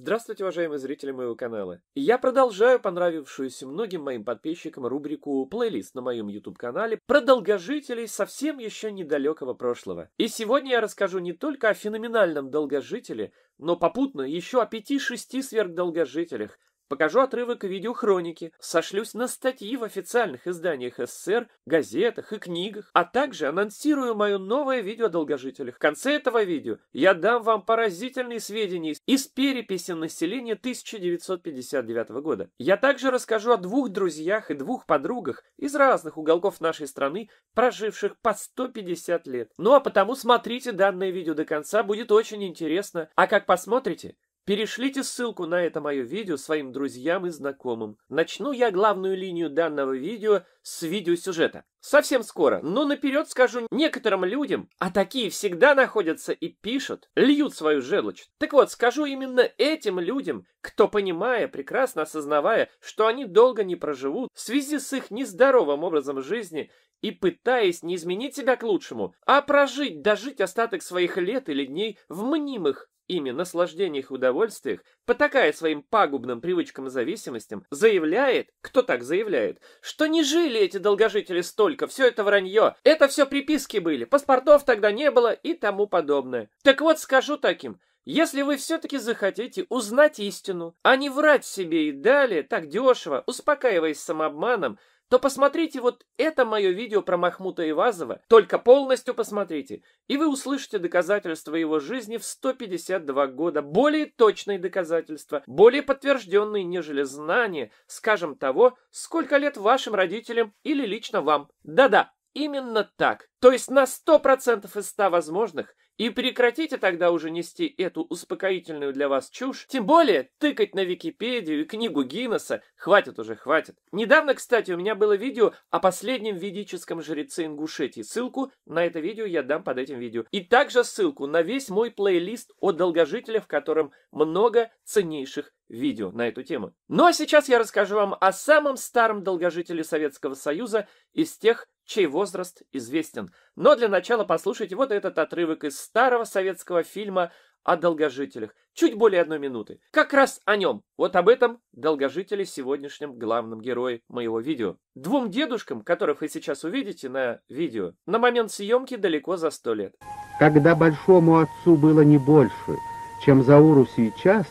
Здравствуйте, уважаемые зрители моего канала. Я продолжаю понравившуюся многим моим подписчикам рубрику «Плейлист» на моем YouTube-канале про долгожителей совсем еще недалекого прошлого. И сегодня я расскажу не только о феноменальном долгожителе, но попутно еще о пяти-шести сверхдолгожителях, Покажу отрывок видеохроники, сошлюсь на статьи в официальных изданиях СССР, газетах и книгах, а также анонсирую мое новое видео о долгожителях. В конце этого видео я дам вам поразительные сведения из переписи населения 1959 года. Я также расскажу о двух друзьях и двух подругах из разных уголков нашей страны, проживших по 150 лет. Ну а потому смотрите данное видео до конца, будет очень интересно. А как посмотрите, Перешлите ссылку на это мое видео своим друзьям и знакомым. Начну я главную линию данного видео с видеосюжета. Совсем скоро, но наперед скажу некоторым людям, а такие всегда находятся и пишут, льют свою желчь. Так вот, скажу именно этим людям, кто, понимая, прекрасно осознавая, что они долго не проживут в связи с их нездоровым образом жизни и пытаясь не изменить себя к лучшему, а прожить, дожить остаток своих лет или дней в мнимых ими наслаждениях и удовольствиях, потакая своим пагубным привычкам и зависимостям, заявляет, кто так заявляет, что не жили эти долгожители столько, все это вранье, это все приписки были, паспортов тогда не было и тому подобное. Так вот скажу таким, если вы все-таки захотите узнать истину, а не врать себе и далее так дешево, успокаиваясь самообманом, то посмотрите вот это мое видео про Махмута Ивазова, только полностью посмотрите, и вы услышите доказательства его жизни в 152 года, более точные доказательства, более подтвержденные, нежели знания, скажем, того, сколько лет вашим родителям или лично вам. Да-да, именно так. То есть на 100% из 100 возможных и прекратите тогда уже нести эту успокоительную для вас чушь, тем более тыкать на Википедию и книгу Гиннесса. Хватит уже, хватит. Недавно, кстати, у меня было видео о последнем ведическом жреце Ингушетии. Ссылку на это видео я дам под этим видео. И также ссылку на весь мой плейлист о долгожителях, в котором много ценнейших видео на эту тему. Ну а сейчас я расскажу вам о самом старом долгожителе Советского Союза из тех, чей возраст известен. Но для начала послушайте вот этот отрывок из старого советского фильма о долгожителях. Чуть более одной минуты. Как раз о нем. Вот об этом долгожителе сегодняшнем главном герое моего видео. Двум дедушкам, которых вы сейчас увидите на видео, на момент съемки далеко за сто лет. Когда большому отцу было не больше, чем Зауру сейчас,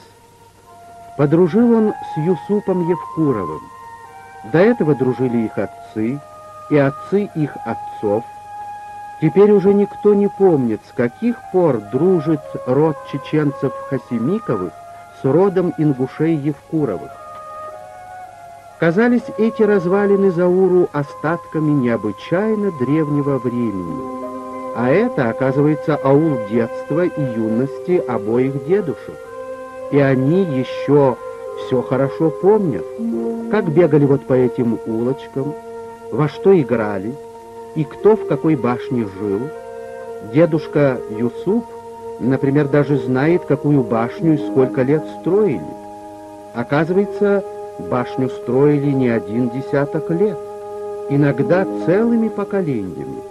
подружил он с Юсупом Евкуровым. До этого дружили их отцы, и отцы их отцов, теперь уже никто не помнит, с каких пор дружит род чеченцев Хасимиковых с родом ингушей Евкуровых. Казались эти развалины Зауру остатками необычайно древнего времени. А это, оказывается, аул детства и юности обоих дедушек. И они еще все хорошо помнят, как бегали вот по этим улочкам, во что играли и кто в какой башне жил. Дедушка Юсуп, например, даже знает, какую башню и сколько лет строили. Оказывается, башню строили не один десяток лет, иногда целыми поколениями.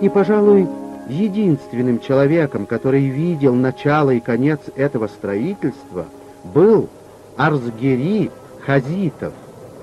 И, пожалуй, единственным человеком, который видел начало и конец этого строительства, был Арзгери Хазитов,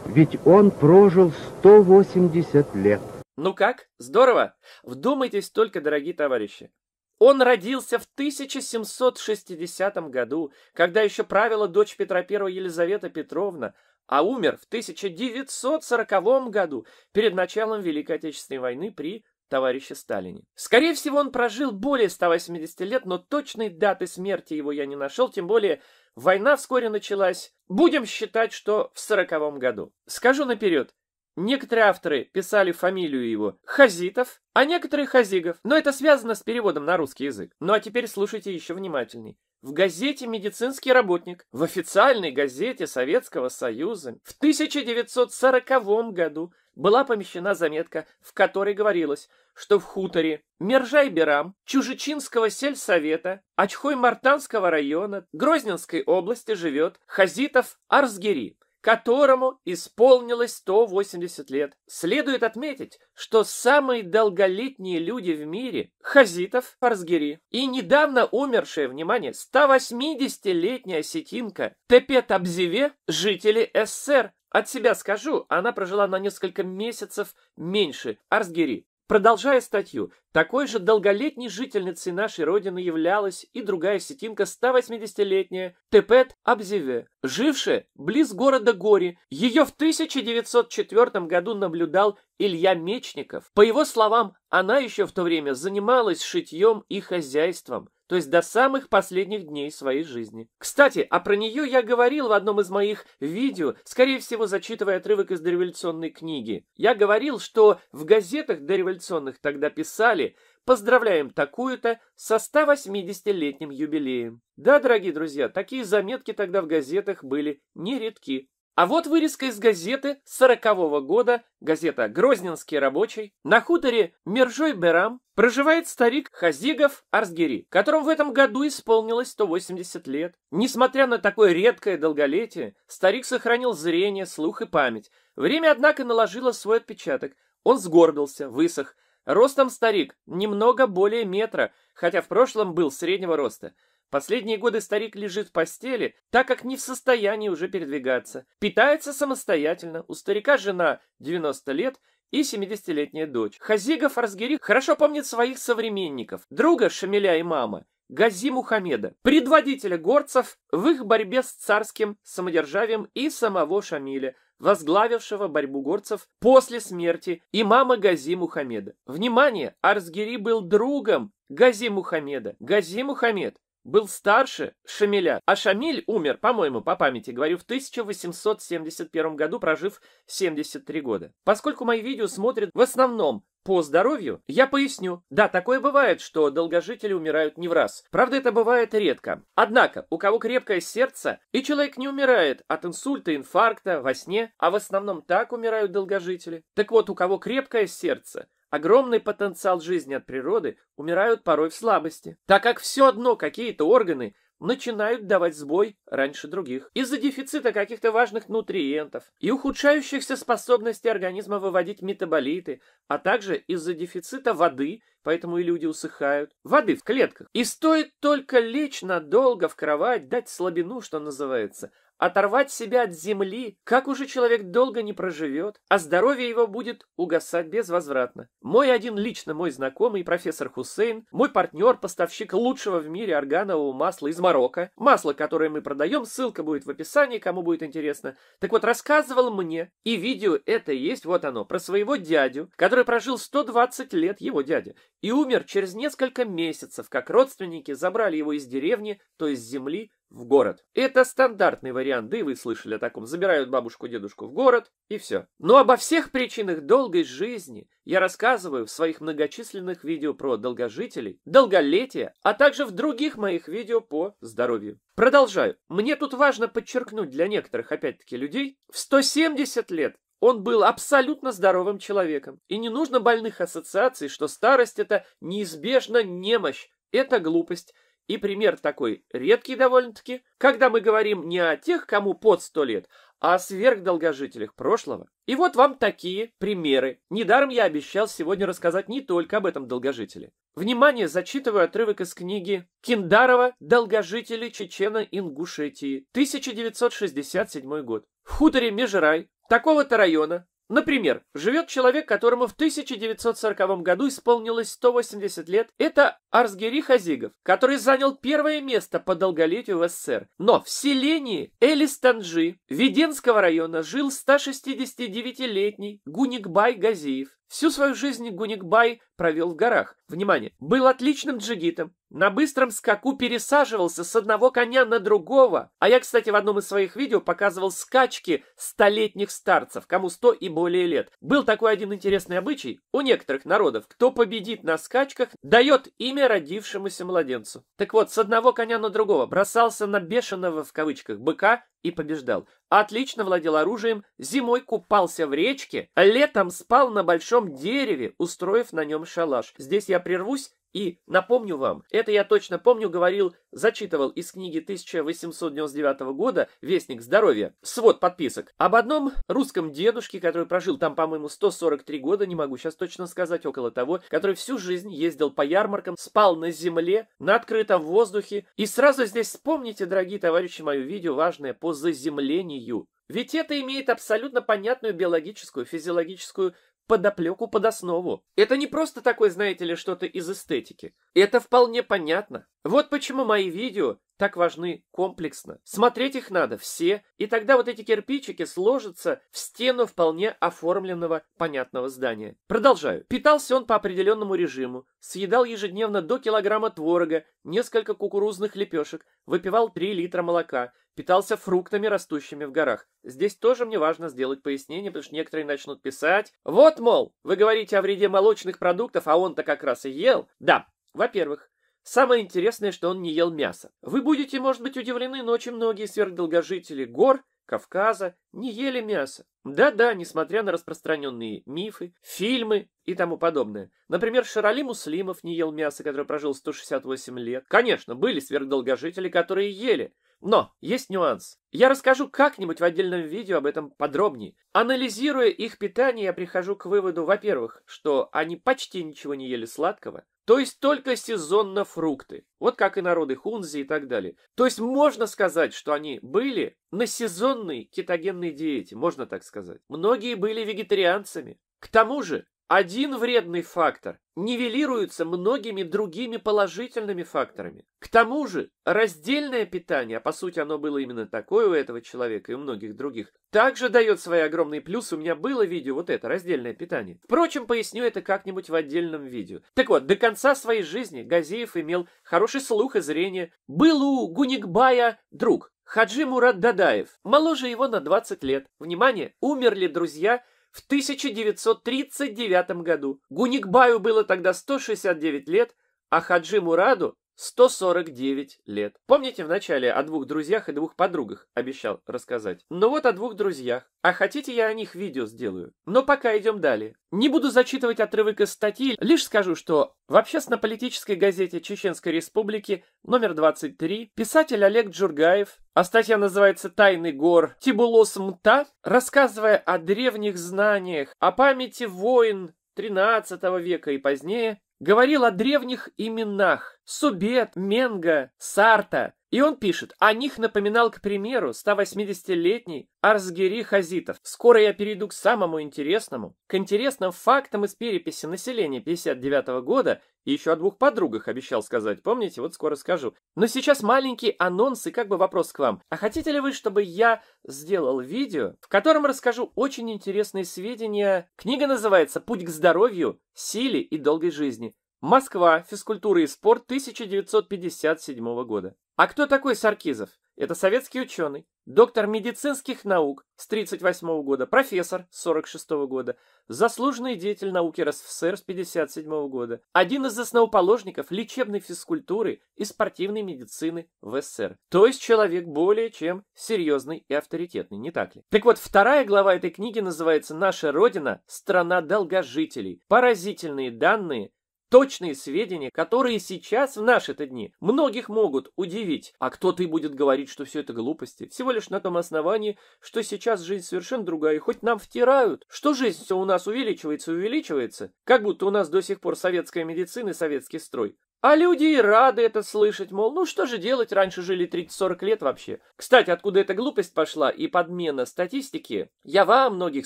ведь он прожил 180 лет. Ну как? Здорово? Вдумайтесь только, дорогие товарищи. Он родился в 1760 году, когда еще правила дочь Петра I Елизавета Петровна, а умер в 1940 году, перед началом Великой Отечественной войны при товарище Сталине. Скорее всего, он прожил более 180 лет, но точной даты смерти его я не нашел, тем более Война вскоре началась, будем считать, что в сороковом году. Скажу наперед, некоторые авторы писали фамилию его Хазитов, а некоторые Хазигов, но это связано с переводом на русский язык. Ну а теперь слушайте еще внимательней. В газете «Медицинский работник», в официальной газете Советского Союза в 1940 году была помещена заметка, в которой говорилось, что в хуторе Мержай-Берам Чужичинского сельсовета Очхой-Мартанского района Грозненской области живет Хазитов Арзгери, которому исполнилось 180 лет. Следует отметить, что самые долголетние люди в мире – Хазитов, Фарсгири и недавно умершая, внимание, 180-летняя осетинка Тепет Абзеве – жители СССР. От себя скажу, она прожила на несколько месяцев меньше Арсгири. Продолжая статью, такой же долголетней жительницей нашей родины являлась и другая сетинка 180-летняя Тепет Абзеве, жившая близ города Гори. Ее в 1904 году наблюдал Илья Мечников. По его словам, она еще в то время занималась шитьем и хозяйством то есть до самых последних дней своей жизни. Кстати, а про нее я говорил в одном из моих видео, скорее всего, зачитывая отрывок из дореволюционной книги. Я говорил, что в газетах дореволюционных тогда писали «Поздравляем такую-то со 180-летним юбилеем». Да, дорогие друзья, такие заметки тогда в газетах были нередки. А вот вырезка из газеты сорокового года, газета «Грозненский рабочий». На хуторе Мержой-Берам проживает старик Хазигов Арсгери, которому в этом году исполнилось 180 лет. Несмотря на такое редкое долголетие, старик сохранил зрение, слух и память. Время, однако, наложило свой отпечаток. Он сгорбился, высох. Ростом старик немного более метра, хотя в прошлом был среднего роста. Последние годы старик лежит в постели, так как не в состоянии уже передвигаться. Питается самостоятельно. У старика жена 90 лет и 70-летняя дочь. Хазигов Разгири хорошо помнит своих современников, друга Шамиля и мама, Гази Мухаммеда, предводителя горцев в их борьбе с царским самодержавием и самого Шамиля, возглавившего борьбу горцев после смерти имама Гази Мухаммеда. Внимание, Арсгири был другом Гази Мухаммеда. Гази Мухаммед был старше Шамиля, а Шамиль умер, по-моему, по памяти говорю, в 1871 году, прожив 73 года. Поскольку мои видео смотрят в основном по здоровью, я поясню. Да, такое бывает, что долгожители умирают не в раз. Правда, это бывает редко. Однако, у кого крепкое сердце, и человек не умирает от инсульта, инфаркта, во сне, а в основном так умирают долгожители. Так вот, у кого крепкое сердце, огромный потенциал жизни от природы умирают порой в слабости, так как все одно какие-то органы начинают давать сбой раньше других из-за дефицита каких-то важных нутриентов и ухудшающихся способностей организма выводить метаболиты, а также из-за дефицита воды, поэтому и люди усыхают, воды в клетках. И стоит только лечь надолго в кровать, дать слабину, что называется, Оторвать себя от земли, как уже человек долго не проживет, а здоровье его будет угасать безвозвратно. Мой один лично мой знакомый, профессор Хусейн, мой партнер, поставщик лучшего в мире органового масла из Марокко, масло, которое мы продаем, ссылка будет в описании, кому будет интересно. Так вот, рассказывал мне, и видео это есть, вот оно, про своего дядю, который прожил 120 лет, его дядя, и умер через несколько месяцев, как родственники забрали его из деревни, то есть земли, в город. Это стандартный вариант, да и вы слышали о таком. Забирают бабушку-дедушку в город, и все. Но обо всех причинах долгой жизни я рассказываю в своих многочисленных видео про долгожителей, долголетие, а также в других моих видео по здоровью. Продолжаю. Мне тут важно подчеркнуть для некоторых, опять-таки, людей, в 170 лет он был абсолютно здоровым человеком. И не нужно больных ассоциаций, что старость это неизбежно немощь. Это глупость. И пример такой редкий довольно-таки, когда мы говорим не о тех, кому под сто лет, а о сверхдолгожителях прошлого. И вот вам такие примеры. Недаром я обещал сегодня рассказать не только об этом долгожителе. Внимание, зачитываю отрывок из книги Киндарова «Долгожители Чечено-Ингушетии», 1967 год. В хуторе Межрай такого-то района Например, живет человек, которому в 1940 году исполнилось 180 лет. Это Арсгери Хазигов, который занял первое место по долголетию в СССР. Но в селении Элистанджи Веденского района жил 169-летний Гуникбай Газиев. Всю свою жизнь Гуникбай провел в горах. Внимание, был отличным джигитом, на быстром скаку пересаживался с одного коня на другого. А я, кстати, в одном из своих видео показывал скачки столетних старцев, кому сто и более лет. Был такой один интересный обычай у некоторых народов. Кто победит на скачках, дает имя родившемуся младенцу. Так вот, с одного коня на другого бросался на бешеного в кавычках быка и побеждал. Отлично владел оружием, зимой купался в речке, летом спал на большом дереве, устроив на нем шалаш. Здесь я прервусь И напомню вам, это я точно помню, говорил, зачитывал из книги 1899 года «Вестник здоровья», свод подписок, об одном русском дедушке, который прожил там, по-моему, 143 года, не могу сейчас точно сказать, около того, который всю жизнь ездил по ярмаркам, спал на земле, на открытом воздухе. И сразу здесь вспомните, дорогие товарищи, мое видео важное по заземлению. Ведь это имеет абсолютно понятную биологическую, физиологическую подоплеку под основу. Это не просто такое, знаете ли, что-то из эстетики. Это вполне понятно. Вот почему мои видео так важны комплексно. Смотреть их надо все, и тогда вот эти кирпичики сложатся в стену вполне оформленного понятного здания. Продолжаю. Питался он по определенному режиму, съедал ежедневно до килограмма творога, несколько кукурузных лепешек, выпивал 3 литра молока, питался фруктами, растущими в горах. Здесь тоже мне важно сделать пояснение, потому что некоторые начнут писать. Вот, мол, вы говорите о вреде молочных продуктов, а он-то как раз и ел. Да, во-первых, Самое интересное, что он не ел мясо. Вы будете, может быть, удивлены, но очень многие сверхдолгожители гор Кавказа не ели мясо. Да-да, несмотря на распространенные мифы, фильмы и тому подобное. Например, Шарали Муслимов не ел мясо, который прожил 168 лет. Конечно, были сверхдолгожители, которые ели. Но есть нюанс. Я расскажу как-нибудь в отдельном видео об этом подробнее. Анализируя их питание, я прихожу к выводу, во-первых, что они почти ничего не ели сладкого, то есть только сезонно фрукты. Вот как и народы Хунзи и так далее. То есть можно сказать, что они были на сезонной кетогенной диете, можно так сказать. Многие были вегетарианцами. К тому же один вредный фактор нивелируется многими другими положительными факторами. К тому же, раздельное питание, а по сути оно было именно такое у этого человека и у многих других, также дает свои огромные плюсы. У меня было видео вот это, раздельное питание. Впрочем, поясню это как-нибудь в отдельном видео. Так вот, до конца своей жизни Газиев имел хороший слух и зрение. Был у Гуникбая друг, Хаджи Мурат Дадаев, моложе его на 20 лет. Внимание, умерли друзья – в 1939 году. Гуникбаю было тогда 169 лет, а Хаджи Мураду 149 лет. Помните в начале о двух друзьях и двух подругах обещал рассказать? Ну вот о двух друзьях. А хотите, я о них видео сделаю? Но пока идем далее. Не буду зачитывать отрывок из статьи, лишь скажу, что в общественно-политической газете Чеченской Республики номер 23 писатель Олег Джургаев, а статья называется «Тайный гор Тибулос Мта», рассказывая о древних знаниях, о памяти войн 13 века и позднее, говорил о древних именах Субет, Менга, Сарта. И он пишет, о них напоминал, к примеру, 180-летний Арсгери Хазитов. Скоро я перейду к самому интересному, к интересным фактам из переписи населения 59 -го года и еще о двух подругах обещал сказать, помните, вот скоро скажу. Но сейчас маленький анонс и как бы вопрос к вам. А хотите ли вы, чтобы я сделал видео, в котором расскажу очень интересные сведения? Книга называется «Путь к здоровью, силе и долгой жизни». Москва. Физкультура и спорт 1957 года. А кто такой Саркизов? Это советский ученый, доктор медицинских наук с 1938 года, профессор с 1946 года, заслуженный деятель науки РСФСР с 1957 года, один из основоположников лечебной физкультуры и спортивной медицины в СССР. То есть человек более чем серьезный и авторитетный, не так ли? Так вот, вторая глава этой книги называется «Наша Родина – страна долгожителей». Поразительные данные – Точные сведения, которые сейчас в наши-то дни многих могут удивить, а кто-то и будет говорить, что все это глупости, всего лишь на том основании, что сейчас жизнь совершенно другая, и хоть нам втирают, что жизнь все у нас увеличивается и увеличивается, как будто у нас до сих пор советская медицина и советский строй. А люди и рады это слышать, мол, ну что же делать, раньше жили 30-40 лет вообще. Кстати, откуда эта глупость пошла и подмена статистики, я во многих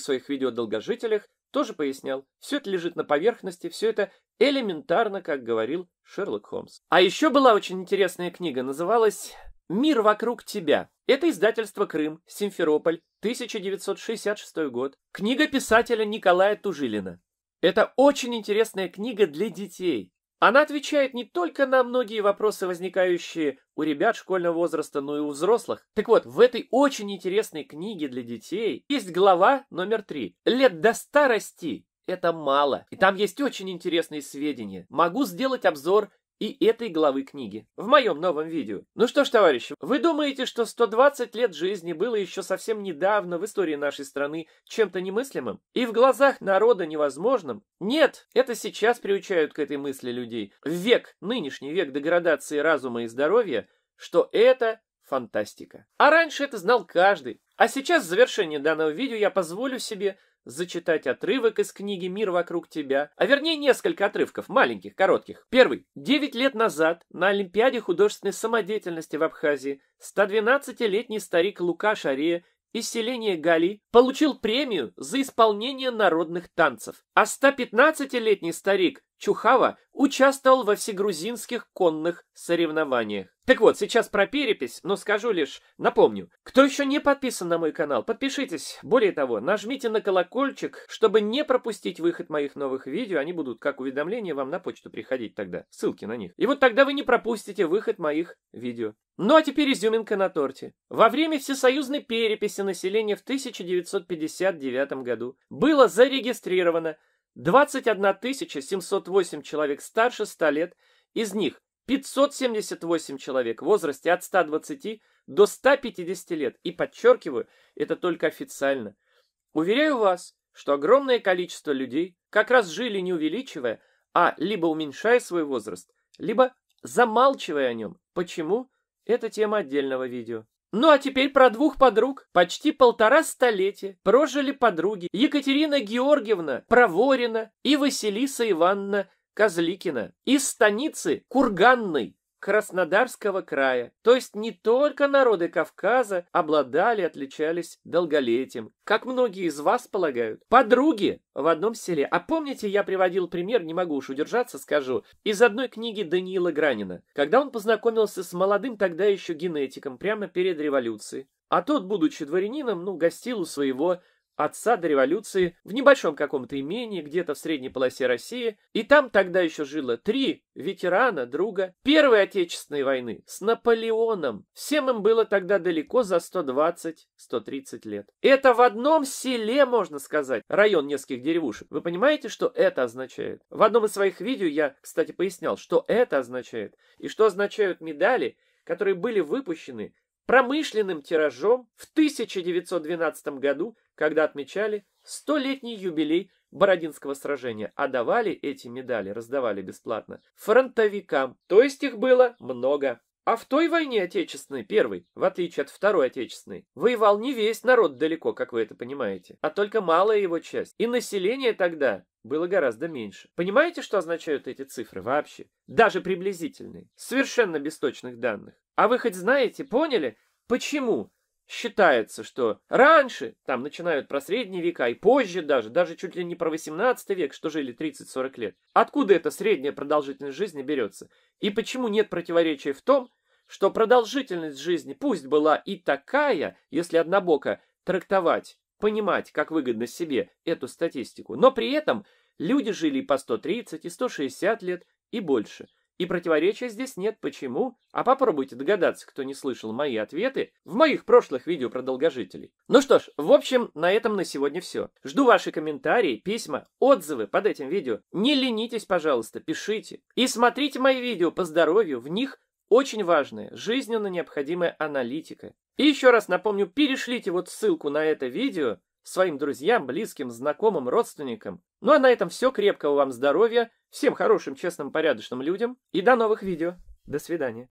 своих видео долгожителях тоже пояснял. Все это лежит на поверхности, все это элементарно, как говорил Шерлок Холмс. А еще была очень интересная книга, называлась «Мир вокруг тебя». Это издательство «Крым», Симферополь, 1966 год. Книга писателя Николая Тужилина. Это очень интересная книга для детей. Она отвечает не только на многие вопросы, возникающие у ребят школьного возраста, но и у взрослых. Так вот, в этой очень интересной книге для детей есть глава номер три. Лет до старости это мало. И там есть очень интересные сведения. Могу сделать обзор и этой главы книги в моем новом видео. Ну что ж, товарищи, вы думаете, что 120 лет жизни было еще совсем недавно в истории нашей страны чем-то немыслимым? И в глазах народа невозможным? Нет, это сейчас приучают к этой мысли людей. В век, нынешний век деградации разума и здоровья, что это фантастика. А раньше это знал каждый. А сейчас в завершении данного видео я позволю себе зачитать отрывок из книги «Мир вокруг тебя», а вернее несколько отрывков, маленьких, коротких. Первый. Девять лет назад на Олимпиаде художественной самодеятельности в Абхазии 112-летний старик Лука Шарея из селения Гали получил премию за исполнение народных танцев, а 115-летний старик Чухава участвовал во всегрузинских конных соревнованиях. Так вот, сейчас про перепись, но скажу лишь, напомню, кто еще не подписан на мой канал, подпишитесь. Более того, нажмите на колокольчик, чтобы не пропустить выход моих новых видео, они будут как уведомления вам на почту приходить тогда, ссылки на них. И вот тогда вы не пропустите выход моих видео. Ну а теперь изюминка на торте. Во время всесоюзной переписи населения в 1959 году было зарегистрировано 21 708 человек старше 100 лет, из них 578 человек в возрасте от 120 до 150 лет. И подчеркиваю, это только официально. Уверяю вас, что огромное количество людей как раз жили не увеличивая, а либо уменьшая свой возраст, либо замалчивая о нем. Почему? Это тема отдельного видео. Ну а теперь про двух подруг. Почти полтора столетия прожили подруги Екатерина Георгиевна Проворина и Василиса Ивановна Козликина из станицы Курганной Краснодарского края. То есть не только народы Кавказа обладали, отличались долголетием, как многие из вас полагают. Подруги в одном селе. А помните, я приводил пример, не могу уж удержаться, скажу, из одной книги Даниила Гранина, когда он познакомился с молодым тогда еще генетиком прямо перед революцией. А тот, будучи дворянином, ну, гостил у своего отца до революции в небольшом каком-то имении, где-то в средней полосе России, и там тогда еще жило три ветерана, друга Первой Отечественной войны с Наполеоном. Всем им было тогда далеко за 120-130 лет. Это в одном селе, можно сказать, район нескольких деревушек. Вы понимаете, что это означает? В одном из своих видео я, кстати, пояснял, что это означает, и что означают медали, которые были выпущены промышленным тиражом в 1912 году, когда отмечали столетний юбилей Бородинского сражения, а давали эти медали, раздавали бесплатно, фронтовикам, то есть их было много. А в той войне Отечественной, первой, в отличие от Второй Отечественной, воевал не весь народ далеко, как вы это понимаете, а только малая его часть. И население тогда было гораздо меньше. Понимаете, что означают эти цифры вообще? Даже приблизительные, совершенно без точных данных. А вы хоть знаете, поняли, почему считается, что раньше, там начинают про средние века и позже даже, даже чуть ли не про 18 век, что жили 30-40 лет. Откуда эта средняя продолжительность жизни берется? И почему нет противоречия в том, что продолжительность жизни пусть была и такая, если однобоко трактовать, понимать, как выгодно себе эту статистику, но при этом люди жили по 130 и 160 лет и больше – и противоречия здесь нет. Почему? А попробуйте догадаться, кто не слышал мои ответы в моих прошлых видео про долгожителей. Ну что ж, в общем, на этом на сегодня все. Жду ваши комментарии, письма, отзывы под этим видео. Не ленитесь, пожалуйста, пишите. И смотрите мои видео по здоровью, в них очень важная, жизненно необходимая аналитика. И еще раз напомню, перешлите вот ссылку на это видео своим друзьям, близким, знакомым, родственникам. Ну а на этом все. Крепкого вам здоровья, всем хорошим, честным, порядочным людям и до новых видео. До свидания.